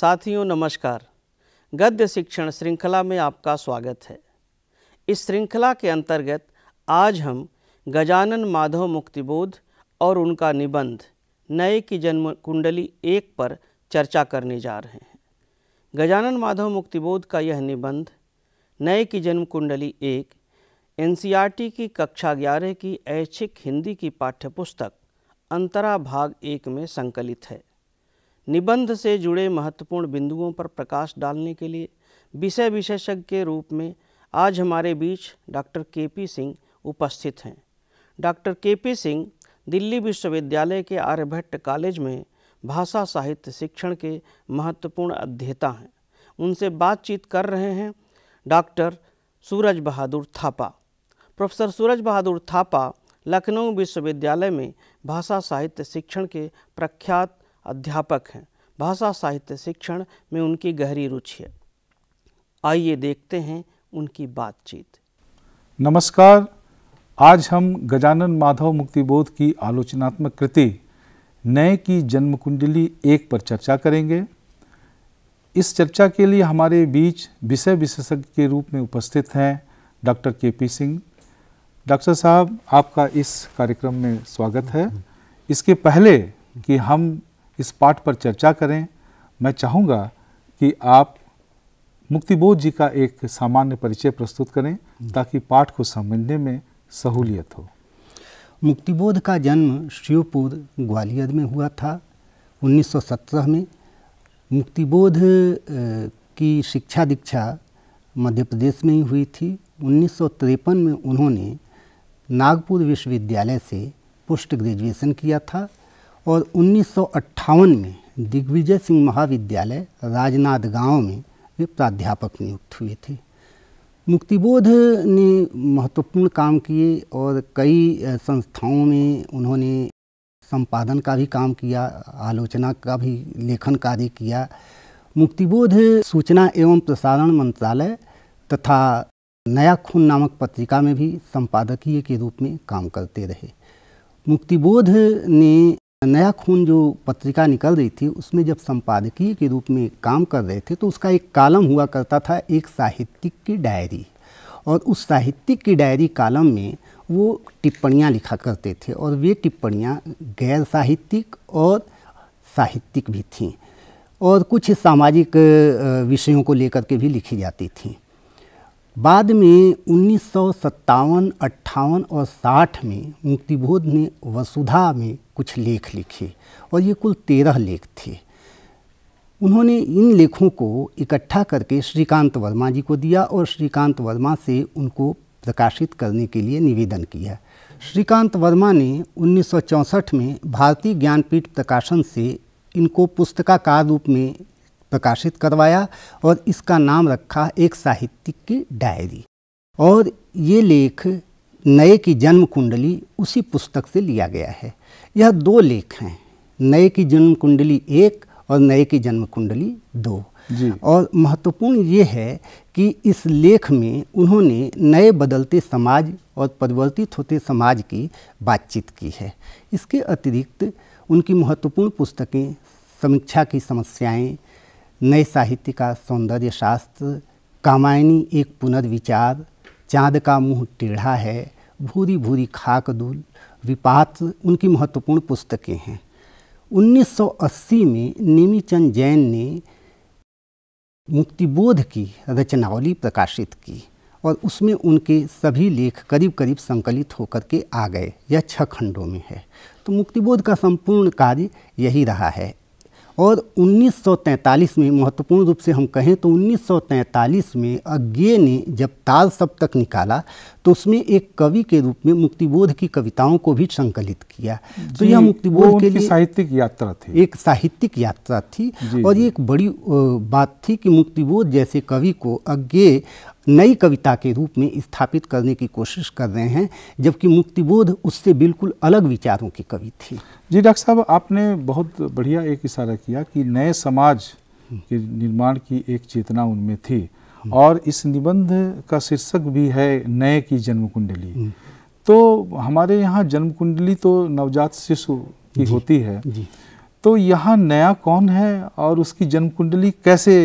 साथियों, नमस्कार। गद्य शिक्षण श्रृंखला में आपका स्वागत है। इस श्रृंखला के अंतर्गत आज हम गजानन माधव मुक्तिबोध और उनका निबंध, नए की जन्म कुंडली एक पर चर्चा करने जा रहे हैं। गजानन माधव मुक्तिबोध का यह निबंध, नए की जन्म कुंडली एक एन की कक्षा ग्यारह की ऐच्छिक हिंदी की पाठ्यपुस्तक, अंतरा भाग एक में संकलित है। निबंध से जुड़े महत्वपूर्ण बिंदुओं पर प्रकाश डालने के लिए विषय विशेषज्ञ के रूप में आज हमारे बीच डॉक्टर के पी सिंह उपस्थित हैं। डॉक्टर के पी सिंह दिल्ली विश्वविद्यालय के आर्यभट्ट कॉलेज में भाषा साहित्य शिक्षण के महत्वपूर्ण अध्येता हैं। उनसे बातचीत कर रहे हैं डॉक्टर सूरज बहादुर थापा। प्रोफेसर सूरज बहादुर थापा लखनऊ विश्वविद्यालय में भाषा साहित्य शिक्षण के प्रख्यात अध्यापक हैं। भाषा साहित्य शिक्षण में उनकी गहरी रुचि है। आइए देखते हैं उनकी बातचीत। नमस्कार, आज हम गजानन माधव मुक्तिबोध की आलोचनात्मक कृति, नए की जन्म कुंडली एक पर चर्चा करेंगे। इस चर्चा के लिए हमारे बीच विषय विशेषज्ञ के रूप में उपस्थित हैं डॉक्टर के पी सिंह। डॉक्टर साहब, आपका इस कार्यक्रम में स्वागत है। इसके पहले कि हम इस पाठ पर चर्चा करें। मैं चाहूँगा कि आप मुक्तिबोध जी का एक सामान्य परिचय प्रस्तुत करें ताकि पाठ को समझने में सहूलियत हो। मुक्तिबोध का जन्म शिवपुर ग्वालियर में हुआ था। 1917 में मुक्तिबोध की शिक्षा दीक्षा मध्य प्रदेश में ही हुई थी। उन्नीस सौ तिरपन में उन्होंने नागपुर विश्वविद्यालय से पोस्ट ग्रेजुएशन किया था। और उन्नीस सौ अट्ठावन में दिग्विजय सिंह महाविद्यालय राजनाथ गाँव में वे प्राध्यापक नियुक्त हुए थे। मुक्तिबोध ने महत्वपूर्ण काम किए और कई संस्थाओं में उन्होंने संपादन का भी काम किया, आलोचना का भी, लेखन कार्य किया। मुक्तिबोध सूचना एवं प्रसारण मंत्रालय तथा नया खून नामक पत्रिका में भी संपादकीय के रूप में काम करते रहे। मुक्तिबोध ने नया खून जो पत्रिका निकल रही थी, उसमें जब संपादकीय के रूप में काम कर रहे थे तो उसका एक कालम हुआ करता था, एक साहित्यिक की डायरी। और उस साहित्यिक की डायरी कालम में वो टिप्पणियाँ लिखा करते थे और वे टिप्पणियाँ गैर साहित्यिक और साहित्यिक भी थीं और कुछ सामाजिक विषयों को लेकर के भी लिखी जाती थीं। बाद में उन्नीस सौ सत्तावन, अट्ठावन और साठ में मुक्तिबोध ने वसुधा में कुछ लेख लिखे और ये कुल तेरह लेख थे। उन्होंने इन लेखों को इकट्ठा करके श्रीकांत वर्मा जी को दिया और श्रीकांत वर्मा से उनको प्रकाशित करने के लिए निवेदन किया। श्रीकांत वर्मा ने उन्नीस सौ चौंसठ में भारतीय ज्ञानपीठ प्रकाशन से इनको पुस्तकाकार रूप में प्रकाशित करवाया और इसका नाम रखा एक साहित्यिक की डायरी। और ये लेख नए की जन्म कुंडली उसी पुस्तक से लिया गया है। यह दो लेख हैं। नए की जन्म कुंडली एक और नए की जन्म कुंडली दो। जी। और महत्वपूर्ण ये है कि इस लेख में उन्होंने नए बदलते समाज और परिवर्तित होते समाज की बातचीत की है। इसके अतिरिक्त उनकी महत्वपूर्ण पुस्तकें समीक्षा की समस्याएँ नए साहित्य का सौंदर्य शास्त्र कामायनी एक पुनर्विचार चाँद का मुँह टेढ़ा है भूरी भूरी खाक दूल विपात, उनकी महत्वपूर्ण पुस्तकें हैं। 1980 में नेमीचंद जैन ने मुक्तिबोध की रचनावली प्रकाशित की और उसमें उनके सभी लेख करीब करीब संकलित होकर के आ गए। यह छह खंडों में है। तो मुक्तिबोध का संपूर्ण कार्य यही रहा है। और 1943 में महत्वपूर्ण रूप से हम कहें तो 1943 में अज्ञे ने जब ताल सप्तक निकाला तो उसमें एक कवि के रूप में मुक्तिबोध की कविताओं को भी संकलित किया। तो यह मुक्तिबोध के लिए साहित्यिक यात्रा थी। एक साहित्यिक यात्रा थी और ये एक बड़ी बात थी कि मुक्तिबोध जैसे कवि को अज्ञे नई कविता के रूप में स्थापित करने की कोशिश कर रहे हैं जबकि मुक्तिबोध उससे बिल्कुल अलग विचारों की कवि थी। जी डॉक्टर साहब आपने बहुत बढ़िया एक इशारा किया कि नए समाज के निर्माण की एक चेतना उनमें थी और इस निबंध का शीर्षक भी है नए की जन्म कुंडली हम्म। तो हमारे यहाँ जन्म कुंडली तो नवजात शिशु की होती है। जी। तो यहाँ नया कौन है और उसकी जन्म कुंडली कैसे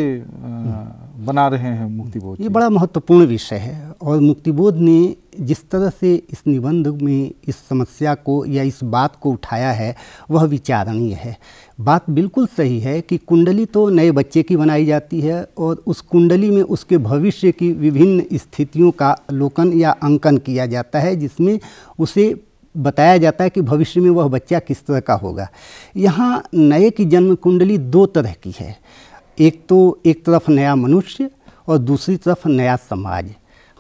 बना रहे हैं मुक्तिबोध ये बड़ा महत्वपूर्ण विषय है और मुक्तिबोध ने जिस तरह से इस निबंध में इस समस्या को या इस बात को उठाया है वह विचारणीय है। बात बिल्कुल सही है कि कुंडली तो नए बच्चे की बनाई जाती है और उस कुंडली में उसके भविष्य की विभिन्न स्थितियों का अवलोकन या अंकन किया जाता है जिसमें उसे बताया जाता है कि भविष्य में वह बच्चा किस तरह का होगा। यहाँ नए की जन्म कुंडली दो तरह की है। एक तो एक तरफ़ नया मनुष्य और दूसरी तरफ़ नया समाज।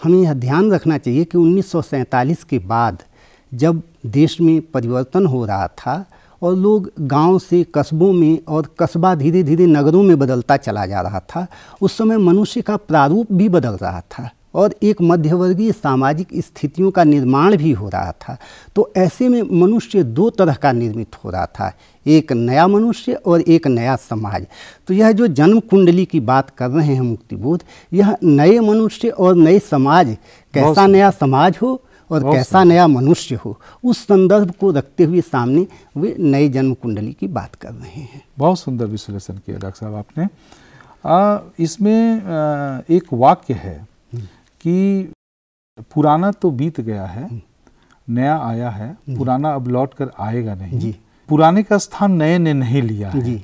हमें यह ध्यान रखना चाहिए कि उन्नीस सौ सैंतालीस के बाद जब देश में परिवर्तन हो रहा था और लोग गाँव से कस्बों में और कस्बा धीरे धीरे नगरों में बदलता चला जा रहा था, उस समय मनुष्य का प्रारूप भी बदल रहा था। और एक मध्यवर्गीय सामाजिक स्थितियों का निर्माण भी हो रहा था। तो ऐसे में मनुष्य दो तरह का निर्मित हो रहा था एक नया मनुष्य और एक नया समाज। तो यह जो जन्म कुंडली की बात कर रहे हैं मुक्तिबोध यह नए मनुष्य और नए समाज कैसा नया समाज हो और कैसा नया मनुष्य हो उस संदर्भ को रखते हुए सामने वे नए जन्म कुंडली की बात कर रहे हैं। बहुत सुंदर विश्लेषण किया डॉक्टर साहब आपने। आ, इसमें आ, एक वाक्य है कि पुराना तो बीत गया है नया आया है पुराना अब लौट कर आएगा नहीं। जी। पुराने का स्थान नए ने नहीं लिया है। जी।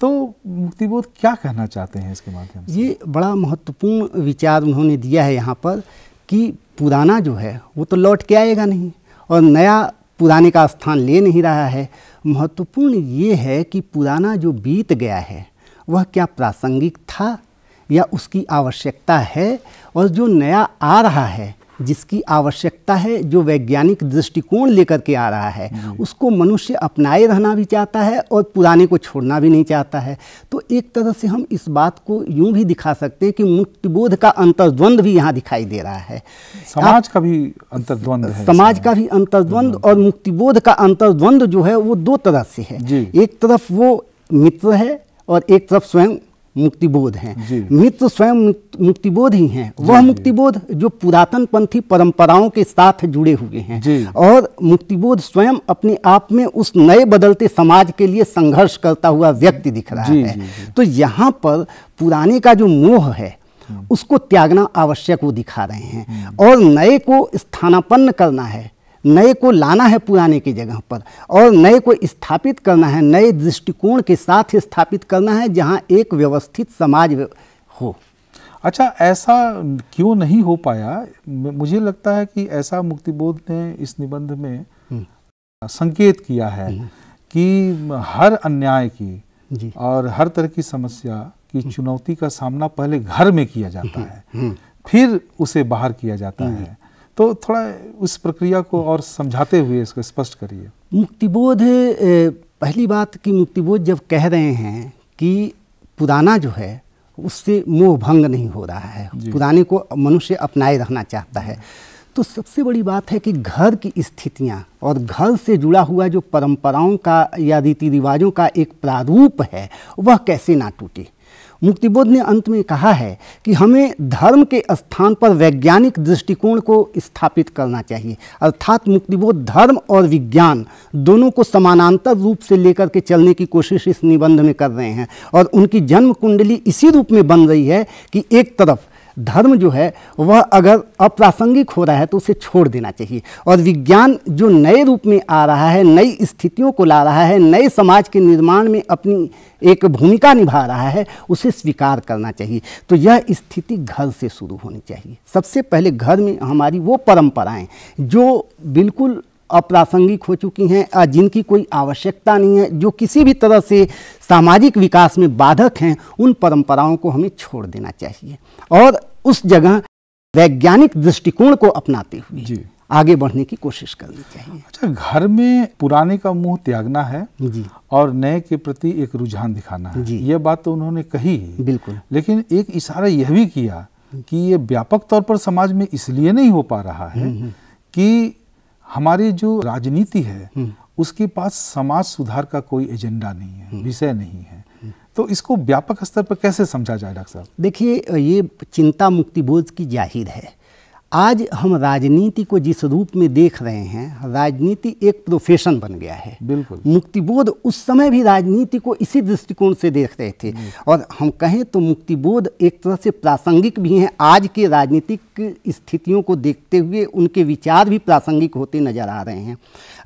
तो मुक्तिबोध क्या कहना चाहते हैं इसके माध्यम से? ये बड़ा महत्वपूर्ण विचार उन्होंने दिया है यहाँ पर कि पुराना जो है वो तो लौट के आएगा नहीं और नया पुराने का स्थान ले नहीं रहा है। महत्वपूर्ण ये है कि पुराना जो बीत गया है वह क्या प्रासंगिक था? या उसकी आवश्यकता है और जो नया आ रहा है जिसकी आवश्यकता है जो वैज्ञानिक दृष्टिकोण लेकर के आ रहा है उसको मनुष्य अपनाए रहना भी चाहता है और पुराने को छोड़ना भी नहीं चाहता है। तो एक तरह से हम इस बात को यूँ भी दिखा सकते हैं कि मुक्तिबोध का अंतर्द्वंद भी यहाँ दिखाई दे रहा है। समाज का भी अंतर्द्वंद है समाज का भी अंतर्द्वंद और मुक्तिबोध का अंतर्द्वंद जो है वो दो तरह से है। एक तरफ़ वो मित्र है और एक तरफ़ स्वयं मुक्तिबोध हैं। मित्र स्वयं मुक्तिबोध ही हैं। वह मुक्तिबोध जो पुरातन पंथी परंपराओं के साथ जुड़े हुए हैं। और मुक्तिबोध स्वयं अपने आप में उस नए बदलते समाज के लिए संघर्ष करता हुआ व्यक्ति दिख रहा है। तो यहाँ पर पुराने का जो मोह है हम्म। उसको त्यागना आवश्यक वो दिखा रहे हैं। हम्म। और नए को स्थानापन्न करना है। नए को लाना है पुराने की जगह पर और नए को स्थापित करना है नए दृष्टिकोण के साथ स्थापित करना है जहाँ एक व्यवस्थित समाज हो अच्छा ऐसा क्यों नहीं हो पाया मुझे लगता है कि ऐसा मुक्तिबोध ने इस निबंध में हम्म। संकेत किया है हम्म। कि हर अन्याय की। और हर तरह की समस्या की हम्म। चुनौती का सामना पहले घर में किया जाता है फिर उसे बाहर किया जाता है तो थोड़ा उस प्रक्रिया को और समझाते हुए इसको स्पष्ट करिए। मुक्तिबोध पहली बात कि मुक्तिबोध जब कह रहे हैं कि पुराना जो है उससे मोह भंग नहीं हो रहा है। पुराने को मनुष्य अपनाए रहना चाहता है। तो सबसे बड़ी बात है कि घर की स्थितियाँ और घर से जुड़ा हुआ जो परंपराओं का या रीति रिवाजों का एक प्रारूप है वह कैसे ना टूटे? मुक्तिबोध ने अंत में कहा है कि हमें धर्म के स्थान पर वैज्ञानिक दृष्टिकोण को स्थापित करना चाहिए। अर्थात मुक्तिबोध, धर्म और विज्ञान दोनों को समानांतर रूप से लेकर के चलने की कोशिश इस निबंध में कर रहे हैं। और उनकी जन्म कुंडली इसी रूप में बन रही है कि एक तरफ़ धर्म जो है, वह अगर अप्रासंगिक हो रहा है तो उसे छोड़ देना चाहिए। और विज्ञान जो नए रूप में आ रहा है, नई स्थितियों को ला रहा है, नए समाज के निर्माण में अपनी एक भूमिका निभा रहा है, उसे स्वीकार करना चाहिए। तो यह स्थिति घर से शुरू होनी चाहिए। सबसे पहले घर में हमारी वो परंपराएँ, जो बिल्कुल अप्रासंगिक हो चुकी हैं जिनकी कोई आवश्यकता नहीं है जो किसी भी तरह से सामाजिक विकास में बाधक हैं उन परंपराओं को हमें छोड़ देना चाहिए और उस जगह वैज्ञानिक दृष्टिकोण को अपनाते हुए आगे बढ़ने की कोशिश करनी चाहिए। अच्छा घर में पुराने का मुँह त्यागना है जी। और नए के प्रति एक रुझान दिखाना है। जी। ये बात तो उन्होंने कही। बिल्कुल। लेकिन एक इशारा यह भी किया कि ये व्यापक तौर पर समाज में इसलिए नहीं हो पा रहा है हम्म, हम्म। कि हमारी जो राजनीति है हम्म। उसके पास समाज सुधार का कोई एजेंडा नहीं है विषय नहीं है। तो इसको व्यापक स्तर पर कैसे समझा जाए डॉक्टर साहब? देखिए ये चिंता मुक्ति बोध की ज़ाहिर है। आज हम राजनीति को जिस रूप में देख रहे हैं राजनीति एक प्रोफेशन बन गया है। बिल्कुल। मुक्तिबोध उस समय भी राजनीति को इसी दृष्टिकोण से देख रहे थे। और हम कहें तो मुक्तिबोध एक तरह से प्रासंगिक भी हैं। आज के राजनीतिक स्थितियों को देखते हुए उनके विचार भी प्रासंगिक होते नज़र आ रहे हैं।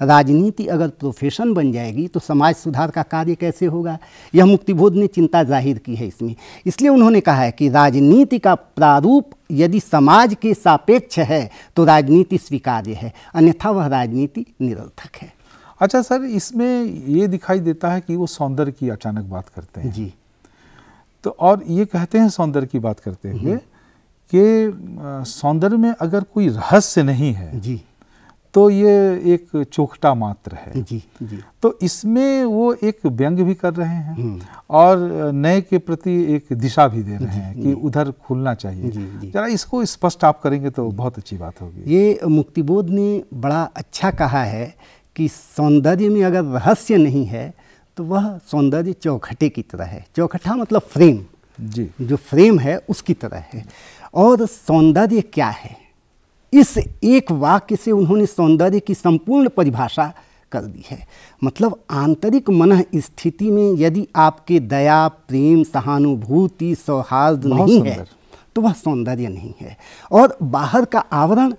राजनीति अगर प्रोफेशन बन जाएगी तो समाज सुधार का कार्य कैसे होगा? यह मुक्तिबोध ने चिंता ज़ाहिर की है इसमें। इसलिए उन्होंने कहा है कि राजनीति का प्रारूप यदि समाज के सापेक्ष है तो राजनीति स्वीकार्य है अन्यथा वह राजनीति निरर्थक है। अच्छा सर इसमें ये दिखाई देता है कि वो सौंदर्य की अचानक बात करते हैं। जी। तो और ये कहते हैं सौंदर्य की बात करते हुए कि सौंदर्य में अगर कोई रहस्य नहीं है जी। तो ये एक चोखटा मात्र है। जी जी। तो इसमें वो एक व्यंग भी कर रहे हैं हम्म। और नए के प्रति एक दिशा भी दे रहे हैं कि उधर खुलना चाहिए। जरा इसको स्पष्ट आप करेंगे तो बहुत अच्छी बात होगी। ये मुक्तिबोध ने बड़ा अच्छा कहा है कि सौंदर्य में अगर रहस्य नहीं है तो वह सौंदर्य चौखटे की तरह है। चौखटा मतलब फ्रेम। जी। जो फ्रेम है उसकी तरह है। और सौंदर्य क्या है? इस एक वाक्य से उन्होंने सौंदर्य की संपूर्ण परिभाषा कर दी है। मतलब आंतरिक मन स्थिति में यदि आपके दया प्रेम सहानुभूति सौहार्द नहीं है तो वह सौंदर्य नहीं है। और बाहर का आवरण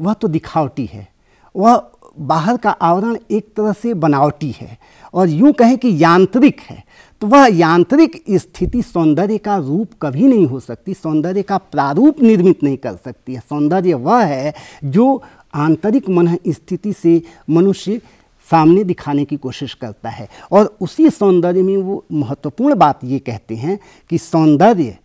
वह तो दिखावटी है। वह बाहर का आवरण एक तरह से बनावटी है और यूँ कहें कि यांत्रिक है तो वह यांत्रिक स्थिति सौंदर्य का रूप कभी नहीं हो सकती, सौंदर्य का प्रारूप निर्मित नहीं कर सकती है। सौंदर्य वह है जो आंतरिक मन स्थिति से मनुष्य सामने दिखाने की कोशिश करता है। और उसी सौंदर्य में वो महत्वपूर्ण बात ये कहते हैं कि सौंदर्य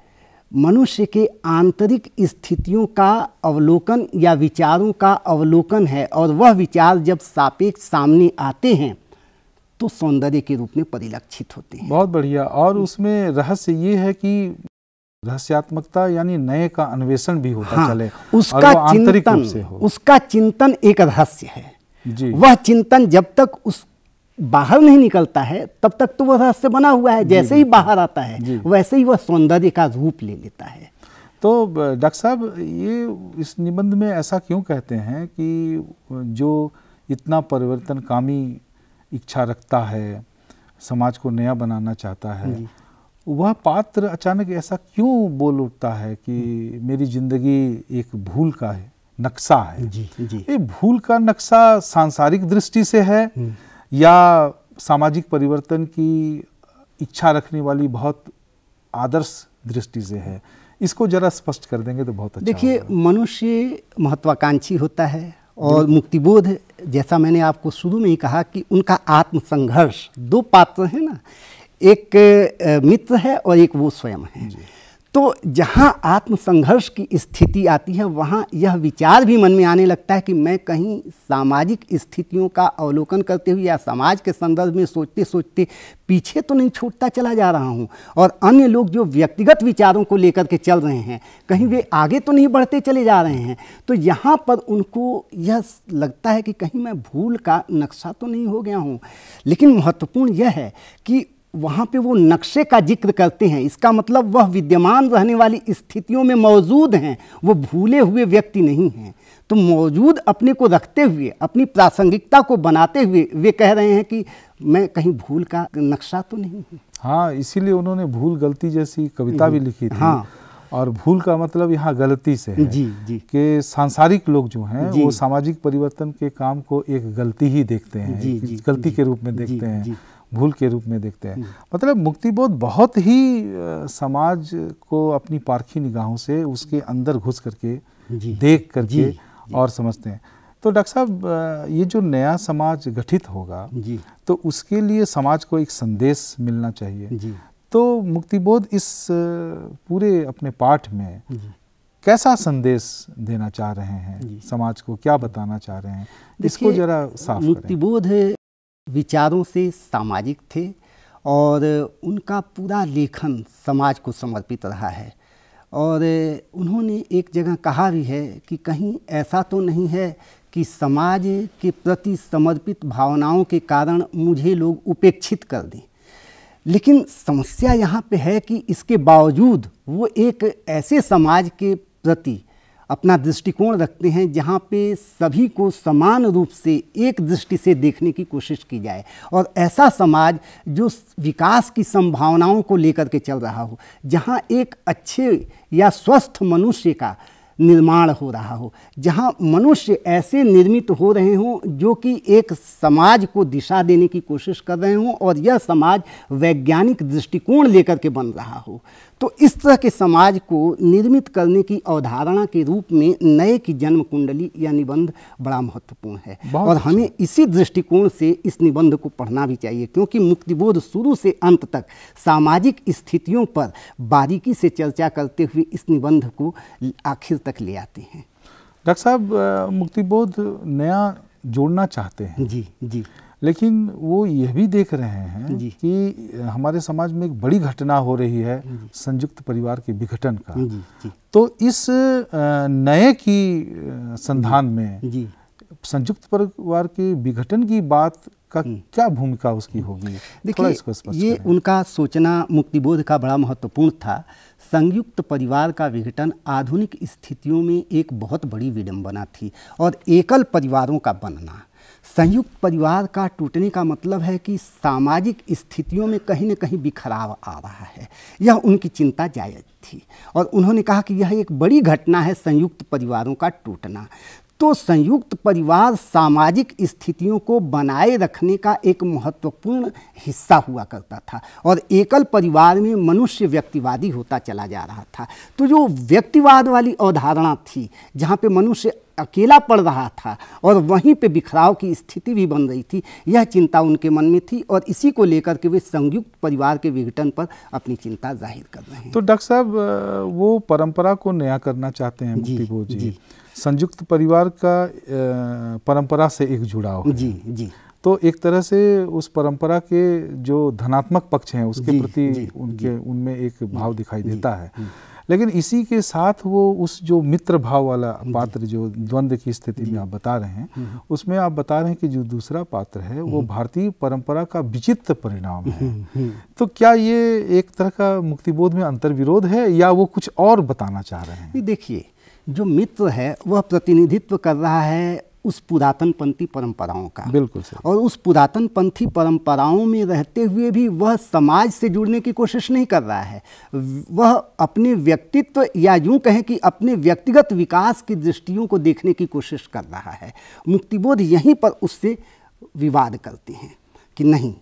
मनुष्य के आंतरिक स्थितियों का अवलोकन या विचारों का अवलोकन है और वह विचार जब सापेक्ष सामने आते हैं तो सौंदर्य के रूप में परिलक्षित होते हैं। बहुत बढ़िया। और उसमें रहस्य ये है कि रहस्यात्मकता यानी नए का अन्वेषण भी होता हाँ, चले उसका चिंतन हो। उसका चिंतन एक रहस्य है। जी। वह चिंतन जब तक उस बाहर नहीं निकलता है तब तक तो वह रहस्य बना हुआ है जैसे ही बाहर आता है वैसे ही वह सौंदर्य का रूप ले लेता है। तो डॉक्टर साहब ये इस निबंध में ऐसा क्यों कहते हैं कि जो इतना परिवर्तनकामी इच्छा रखता है समाज को नया बनाना चाहता है वह पात्र अचानक ऐसा क्यों बोल उठता है कि मेरी ज़िंदगी एक भूल का है नक्शा है? जी जी। ये भूल का नक्शा सांसारिक दृष्टि से है या सामाजिक परिवर्तन की इच्छा रखने वाली बहुत आदर्श दृष्टि से है। इसको जरा स्पष्ट कर देंगे तो बहुत अच्छा देखिए मनुष्य महत्वाकांक्षी होता है और मुक्तिबोध जैसा मैंने आपको शुरू में ही कहा कि उनका आत्मसंघर्ष दो पात्र हैं ना एक मित्र है और एक वो स्वयं है। तो जहाँ आत्मसंघर्ष की स्थिति आती है, वहाँ यह विचार भी मन में आने लगता है कि मैं कहीं सामाजिक स्थितियों का अवलोकन करते हुए या समाज के संदर्भ में सोचते सोचते पीछे तो नहीं छूटता चला जा रहा हूँ। और अन्य लोग जो व्यक्तिगत विचारों को लेकर के चल रहे हैं, कहीं वे आगे तो नहीं बढ़ते चले जा रहे हैं तो यहाँ पर उनको यह लगता है कि कहीं मैं भूल का नक्शा तो नहीं हो गया हूँ। लेकिन महत्वपूर्ण यह है कि वहाँ पे वो नक्शे का ज़िक्र करते हैं। इसका मतलब वह विद्यमान रहने वाली स्थितियों में मौजूद हैं। वो भूले हुए व्यक्ति नहीं हैं। तो मौजूद अपने को रखते हुए अपनी प्रासंगिकता को बनाते हुए वे कह रहे हैं कि मैं कहीं भूल का नक्शा तो नहीं हूँ। हाँ इसीलिए उन्होंने भूल गलती जैसी कविता भी लिखी थी। हाँ। और भूल का मतलब यहाँ गलती से है जी, जी। कि सांसारिक लोग जो हैं वो सामाजिक परिवर्तन के काम को एक गलती ही देखते हैं। जी, जी, गलती जी, के रूप में देखते जी, हैं। जी। भूल के रूप में देखते हैं। मतलब मुक्तिबोध बहुत ही समाज को अपनी पारखी निगाहों से उसके अंदर घुस करके देख करके जी, और समझते हैं। तो डॉक्टर साहब ये जो नया समाज गठित होगा जी। तो उसके लिए समाज को एक संदेश मिलना चाहिए। जी। तो मुक्तिबोध इस पूरे अपने पाठ में कैसा संदेश देना चाह रहे हैं? समाज को क्या बताना चाह रहे हैं? इसको जरा साफ़ मुक्तिबोध विचारों से सामाजिक थे और उनका पूरा लेखन समाज को समर्पित रहा है। और उन्होंने एक जगह कहा भी है कि कहीं ऐसा तो नहीं है कि समाज के प्रति समर्पित भावनाओं के कारण मुझे लोग उपेक्षित कर दें। लेकिन समस्या यहाँ पे है कि इसके बावजूद वो एक ऐसे समाज के प्रति अपना दृष्टिकोण रखते हैं जहाँ पे सभी को समान रूप से एक दृष्टि से देखने की कोशिश की जाए। और ऐसा समाज जो विकास की संभावनाओं को लेकर के चल रहा हो, जहाँ एक अच्छे या स्वस्थ मनुष्य का निर्माण हो रहा हो, जहाँ मनुष्य ऐसे निर्मित हो रहे हों जो कि एक समाज को दिशा देने की कोशिश कर रहे हों और यह समाज वैज्ञानिक दृष्टिकोण लेकर के बन रहा हो। तो इस तरह के समाज को निर्मित करने की अवधारणा के रूप में नए की जन्म कुंडली या निबंध बड़ा महत्वपूर्ण है। और अच्छा। हमें इसी दृष्टिकोण से इस निबंध को पढ़ना भी चाहिए क्योंकि मुक्तिबोध शुरू से अंत तक सामाजिक स्थितियों पर बारीकी से चर्चा करते हुए इस निबंध को आखिर तक ले आते हैं। डॉक्टर साहब मुक्तिबोध नया जोड़ना चाहते हैं। जी जी। लेकिन वो यह भी देख रहे हैं कि हमारे समाज में एक बड़ी घटना हो रही है संयुक्त परिवार के विघटन का। जी, जी। तो इस नए की संधान में संयुक्त परिवार के विघटन की बात का हम्म। क्या भूमिका उसकी होगी? देखिए ये उनका सोचना मुक्तिबोध का बड़ा महत्वपूर्ण था। संयुक्त परिवार का विघटन आधुनिक स्थितियों में एक बहुत बड़ी विडंबना थी और एकल परिवारों का बनना। संयुक्त परिवार का टूटने का मतलब है कि सामाजिक स्थितियों में कहीं ना कहीं बिखराव आ रहा है। यह उनकी चिंता जायज़ थी और उन्होंने कहा कि यह एक बड़ी घटना है संयुक्त परिवारों का टूटना। तो संयुक्त परिवार सामाजिक स्थितियों को बनाए रखने का एक महत्वपूर्ण हिस्सा हुआ करता था और एकल परिवार में मनुष्य व्यक्तिवादी होता चला जा रहा था। तो जो व्यक्तिवाद वाली अवधारणा थी, जहाँ पे मनुष्य अकेला पड़ रहा था और वहीं पे बिखराव की स्थिति भी बन रही थी। यह चिंता उनके मन में थी और इसी को लेकर के वे संयुक्त परिवार के विघटन पर अपनी चिंता ज़ाहिर कर रहे हैं। तो डॉक्टर साहब वो परंपरा को नया करना चाहते हैं जी, जी, जी। संयुक्त परिवार का परंपरा से एक जुड़ाव जी जी। तो एक तरह से उस परंपरा के जो धनात्मक पक्ष हैं उसके प्रति उनके उनमें एक भाव दिखाई देता है। लेकिन इसी के साथ वो उस जो मित्र भाव वाला पात्र जो द्वंद्व की स्थिति में आप बता रहे हैं हम्म, हम्म। उसमें आप बता रहे हैं कि जो दूसरा पात्र है वो हम्म। भारतीय परंपरा का विचित्र परिणाम है तो क्या ये एक तरह का मुक्तिबोध में अंतर्विरोध है या वो कुछ और बताना चाह रहे हैं देखिए जो मित्र है वह प्रतिनिधित्व कर रहा है उस पुरातन पंथी परंपराओं का। बिल्कुल और उस पुरातन पंथी परंपराओं में रहते हुए भी वह समाज से जुड़ने की कोशिश नहीं कर रहा है। वह अपने व्यक्तित्व या यूँ कहें कि अपने व्यक्तिगत विकास की दृष्टियों को देखने की कोशिश कर रहा है। मुक्तिबोध यहीं पर उससे विवाद करते हैं कि नहीं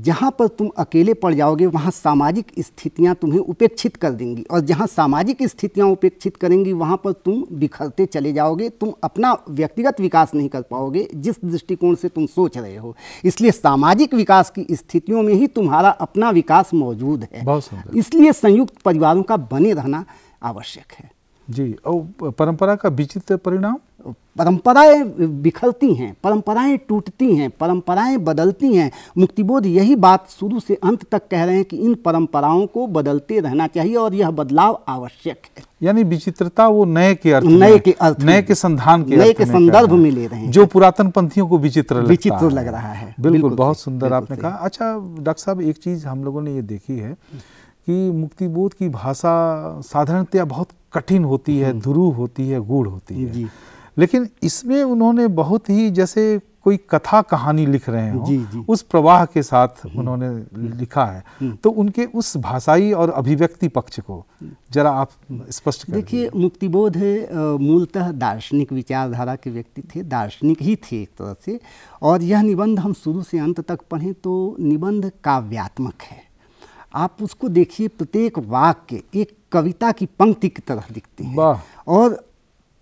जहाँ पर तुम अकेले पड़ जाओगे वहाँ सामाजिक स्थितियाँ तुम्हें उपेक्षित कर देंगी। और जहाँ सामाजिक स्थितियाँ उपेक्षित करेंगी वहाँ पर तुम बिखरते चले जाओगे। तुम अपना व्यक्तिगत विकास नहीं कर पाओगे जिस दृष्टिकोण से तुम सोच रहे हो। इसलिए सामाजिक विकास की स्थितियों में ही तुम्हारा अपना विकास मौजूद है। इसलिए संयुक्त परिवारों का बने रहना आवश्यक है। जी और परंपरा का विचित्र परिणाम? परंपराएँ बिखरती हैं परंपराएँ टूटती हैं परंपराएँ बदलती हैं। मुक्तिबोध यही बात शुरू से अंत तक कह रहे हैं कि इन परंपराओं को बदलते रहना चाहिए और यह बदलाव आवश्यक है। यानी विचित्रता वो नए के अर्थ नए के अर्थ नए के संधान के नए के संदर्भ में ले रहे हैं। जो पुरातन पंथियों को विचित्र विचित्र लग रहा है। बिल्कुल बहुत सुंदर आपने कहा। अच्छा डॉक्टर साहब एक चीज़ हम लोगों ने ये देखी है कि मुक्तिबोध की भाषा साधारणतया बहुत कठिन होती है हम्म। ध्रुव होती है गूढ़ होती है। लेकिन इसमें उन्होंने बहुत ही जैसे कोई कथा कहानी लिख रहे हैं जी, जी। उस प्रवाह के साथ हम्म। उन्होंने लिखा है। हम्म। तो उनके उस भाषाई और अभिव्यक्ति पक्ष को जरा आप स्पष्ट कर देखिए मुक्तिबोध मूलतः दार्शनिक विचारधारा के व्यक्ति थे दार्शनिक ही थे एक तरह से। और यह निबंध हम शुरू से अंत तक पढ़ें तो निबंध काव्यात्मक है। आप उसको देखिए प्रत्येक वाक्य एक कविता की पंक्ति की तरह दिखते हैं। और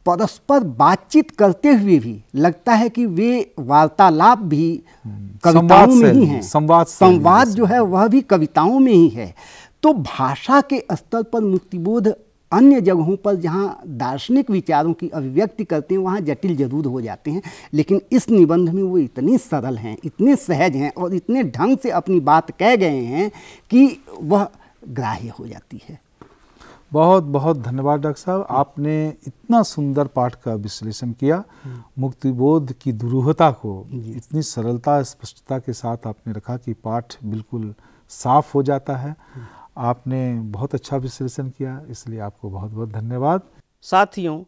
परस्पर बातचीत करते हुए भी लगता है कि वे वार्तालाप भी कविताओं में ही हैं संवाद संवाद जो है वह भी कविताओं में ही है। तो भाषा के स्तर पर मुक्तिबोध अन्य जगहों पर जहाँ दार्शनिक विचारों की अभिव्यक्ति करते हैं वहाँ जटिल ज़रूर हो जाते हैं। लेकिन इस निबंध में वो इतने सरल हैं इतने सहज हैं और इतने ढंग से अपनी बात कह गए हैं कि वह ग्राह्य हो जाती है। बहुत बहुत धन्यवाद डॉक्टर साहब। आपने इतना सुंदर पाठ का विश्लेषण किया। मुक्तिबोध की दुरूहता को इतनी सरलता स्पष्टता के साथ आपने रखा कि पाठ बिल्कुल साफ़ हो जाता है। आपने बहुत अच्छा विश्लेषण किया इसलिए आपको बहुत बहुत धन्यवाद। साथियों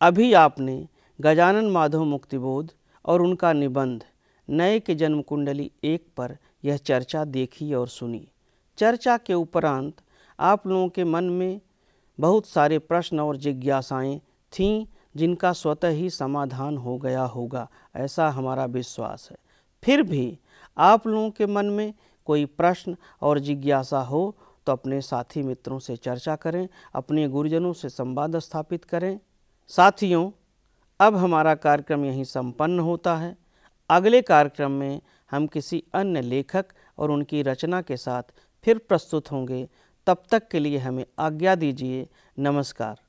अभी आपने गजानन माधव मुक्तिबोध और उनका निबंध नए के जन्म कुंडली एक पर यह चर्चा देखी और सुनी। चर्चा के उपरांत आप लोगों के मन में बहुत सारे प्रश्न और जिज्ञासाएँ थीं, जिनका स्वतः ही समाधान हो गया होगा, ऐसा हमारा विश्वास है। फिर भी आप लोगों के मन में कोई प्रश्न और जिज्ञासा हो तो अपने साथी मित्रों से चर्चा करें, अपने गुरुजनों से संवाद स्थापित करें। साथियों, अब हमारा कार्यक्रम यहीं संपन्न होता है। अगले कार्यक्रम में हम किसी अन्य लेखक और उनकी रचना के साथ फिर प्रस्तुत होंगे। तब तक के लिए हमें आज्ञा दीजिए। नमस्कार।